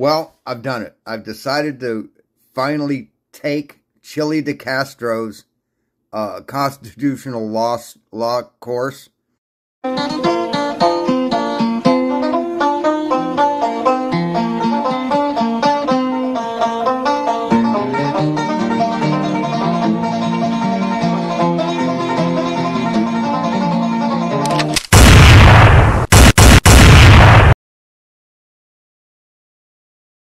Well, I've done it. I've decided to finally take Chili de Castro's uh, constitutional law, law course.